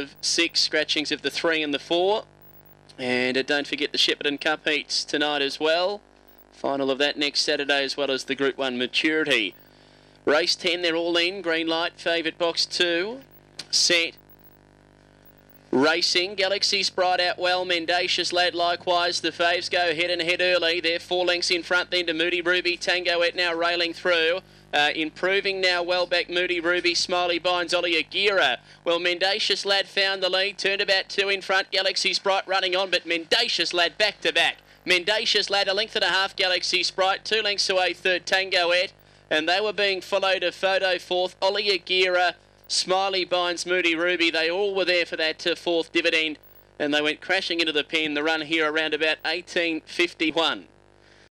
of six, scratchings of the three and the four. And uh, don't forget the Shepparton Cup heats tonight as well. Final of that next Saturday as well as the Group 1 maturity. Race 10, they're all in. Green light, favourite box 2. Set. Racing, Galaxy Sprite out well, Mendacious Lad likewise. The faves go head and head early. They're four lengths in front then to Moody Ruby. Tango Et now railing through. Uh, improving now well back Moody Ruby, Smiley binds Ollie Agira. Well, Mendacious Lad found the lead, turned about two in front. Galaxy Sprite running on, but Mendacious Lad back to back. Mendacious Lad a length and a half Galaxy Sprite, two lengths away third Tango Et, and they were being followed a photo fourth Ollie Agira, Smiley binds Moody Ruby. They all were there for that uh, fourth dividend, and they went crashing into the pen. The run here around about 1851.